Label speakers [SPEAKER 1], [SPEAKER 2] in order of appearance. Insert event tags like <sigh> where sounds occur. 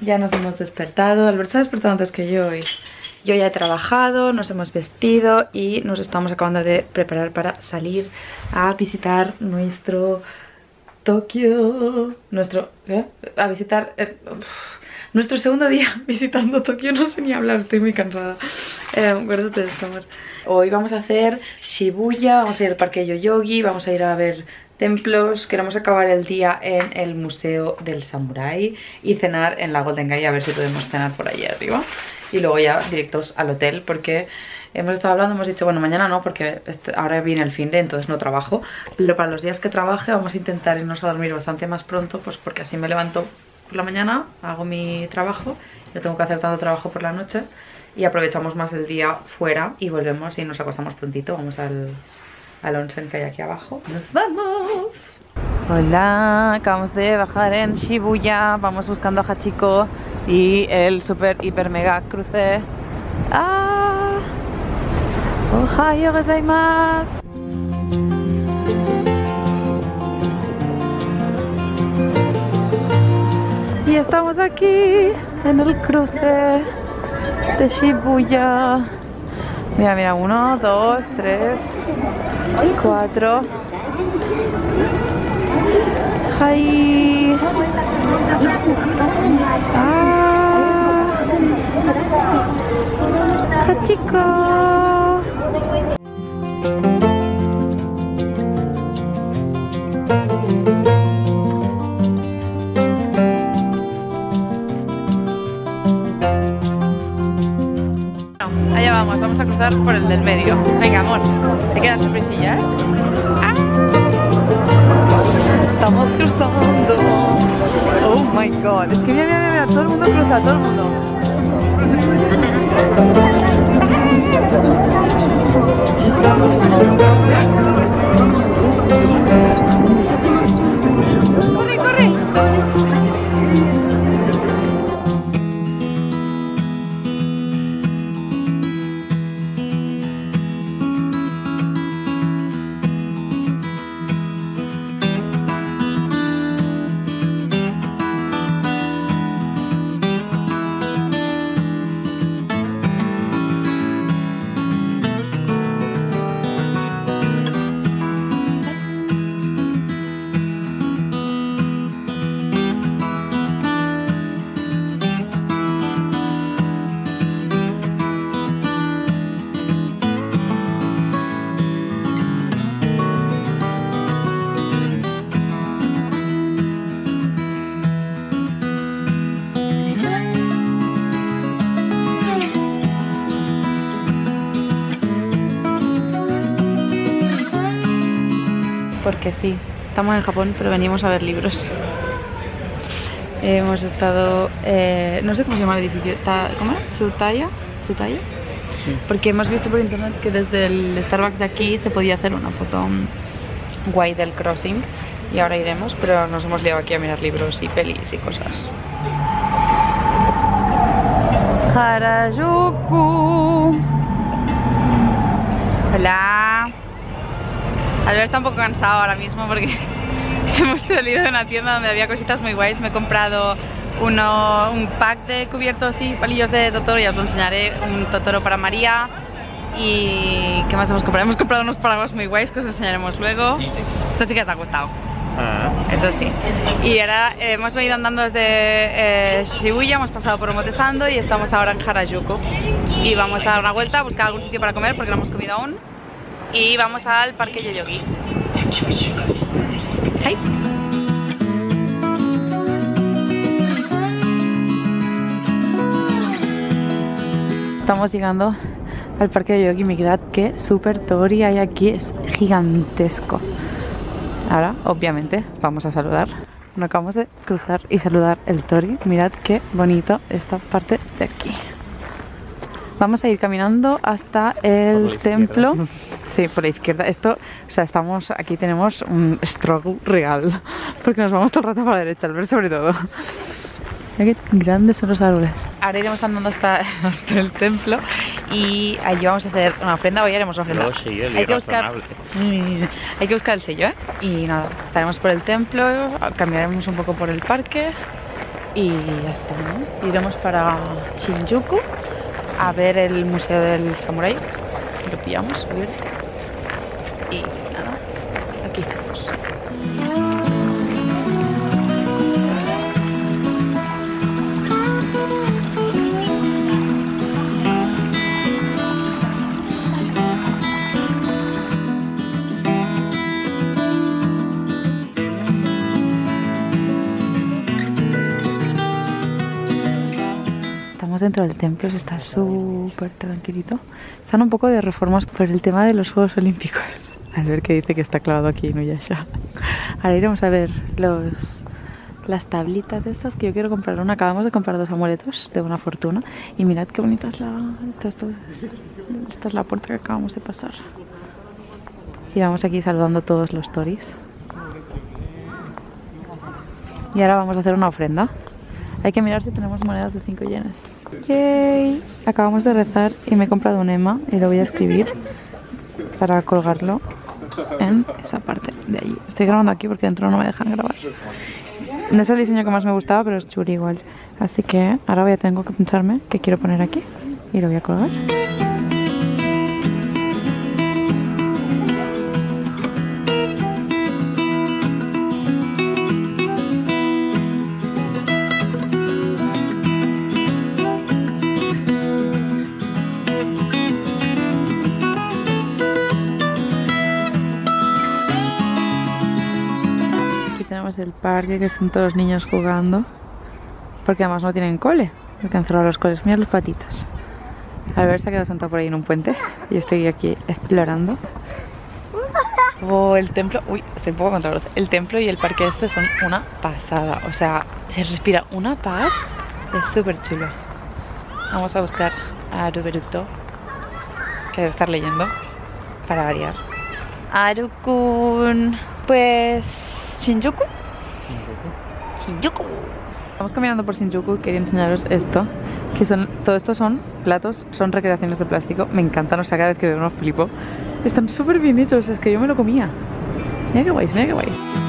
[SPEAKER 1] ya nos hemos despertado. Albert se ha despertado antes que yo y yo ya he trabajado, nos hemos vestido y nos estamos acabando de preparar para salir a visitar nuestro Tokio. Nuestro... ¿eh? A visitar... eh, nuestro segundo día <laughs> visitando Tokio, no sé ni hablar, estoy muy cansada. Eh, esto. Hoy vamos a hacer Shibuya, vamos a ir al parque Yoyogi, vamos a ir a ver templos, queremos acabar el día en el Museo del Samurai y cenar en la Golden a ver si podemos cenar por ahí arriba. Y luego ya directos al hotel porque hemos estado hablando, hemos dicho, bueno, mañana no porque este- ahora viene el fin de, entonces no trabajo. Pero para los días que trabaje vamos a intentar irnos a dormir bastante más pronto, pues porque así me levanto por la mañana, hago mi trabajo, no tengo que hacer tanto trabajo por la noche y aprovechamos más el día fuera y volvemos y nos acostamos prontito, vamos al, al onsen que hay aquí abajo. ¡Nos vamos! Hola, acabamos de bajar en Shibuya, vamos buscando a Hachiko y el super hiper mega cruce. ¡Ah! ¡Ohayo gozaimasu! Y estamos aquí en el cruce de Shibuya. Mira, mira, uno, dos, tres, cuatro. ¡Ay! ¡Ah! ¡Hachiko! Del medio. Venga, amor, te quedas sorpresilla, ¿eh? ¡Ah! Estamos cruzando. Oh my god. Es que mira, mira, mira, todo el mundo cruza, todo el mundo. Porque sí, estamos en Japón, pero venimos a ver libros. Hemos estado, eh, no sé cómo se llama el edificio, Ta- ¿cómo era? ¿Tsutaya? ¿Tsutaya? Porque hemos visto por internet que desde el Starbucks de aquí se podía hacer una foto guay del crossing y ahora iremos, pero nos hemos liado aquí a mirar libros y pelis y cosas. Harajuku. Hola. Albert está un poco cansado ahora mismo porque <laughs> hemos salido de una tienda donde había cositas muy guays. Me he comprado uno, un pack de cubiertos y palillos de Totoro, ya os lo enseñaré. Un Totoro para María. Y ¿qué más hemos comprado? Hemos comprado unos paraguas muy guays que os enseñaremos luego. Esto sí que te ha gustado. Eso sí. Y ahora eh, hemos venido andando desde eh, Shibuya, hemos pasado por Omotesando y estamos ahora en Harajuku. Y vamos a dar una vuelta, a buscar algún sitio para comer porque no hemos comido aún. Y vamos al parque Yoyogi. Hey. Estamos llegando al parque de Yoyogi. Mirad qué super tori hay aquí, es gigantesco. Ahora, obviamente, vamos a saludar. Nos acabamos de cruzar y saludar el tori. Mirad qué bonito esta parte de aquí. Vamos a ir caminando hasta el templo.
[SPEAKER 2] izquierda.
[SPEAKER 1] Sí, por la izquierda. Esto, o sea, estamos aquí tenemos un struggle real, <laughs> porque nos vamos todo el rato para la derecha, al ver sobre todo. Mira qué grandes son los árboles. Ahora iremos andando hasta, <laughs> hasta el templo y allí vamos a hacer una ofrenda. Hoy haremos una ofrenda.
[SPEAKER 2] Luego sí,
[SPEAKER 1] hay que buscar, <laughs> hay que buscar el sello, ¿eh? Y nada, estaremos por el templo, cambiaremos un poco por el parque y ya está, ¿no? Iremos para Shinjuku a ver el museo del samurái, si lo pillamos, abierto. Y Estamos dentro del templo, se está súper tranquilito. Están un poco de reformas por el tema de los Juegos Olímpicos. <laughs> Al ver que dice que está clavado aquí en Uyasha. Ahora iremos a ver los, las tablitas de estas que yo quiero comprar una. Acabamos de comprar dos amuletos de una fortuna. Y mirad qué bonita es la... Esto es- esta es la puerta que acabamos de pasar. Y vamos aquí saludando todos los toris. Y ahora vamos a hacer una ofrenda. Hay que mirar si tenemos monedas de 5 yenes. Yay. Acabamos de rezar y me he comprado un Emma y lo voy a escribir para colgarlo en esa parte de allí. Estoy grabando aquí porque dentro no me dejan grabar. No es el diseño que más me gustaba, pero es chuli igual. Así que ahora voy a tengo que pensarme qué quiero poner aquí y lo voy a colgar. Aquí tenemos el parque que están todos los niños jugando. Porque además no tienen cole. Porque han cerrado los coles. Mira los patitos. Albert se ha quedado sentado por ahí en un puente. Y estoy aquí explorando. Oh, el templo. Uy, estoy un poco contra luz. El templo y el parque este son una pasada. O sea, se respira una paz. Es súper chulo. Vamos a buscar a Aruberuto. Que debe estar leyendo. Para variar. Arukun. Pues. Shinjuku. Shinjuku. Estamos caminando por Shinjuku y quería enseñaros esto. Que son. Todo esto son platos, son recreaciones de plástico. Me encantan, o sea, cada vez que veo uno flipo. Están súper bien hechos, es que yo me lo comía. Mira qué guays, mira qué guays.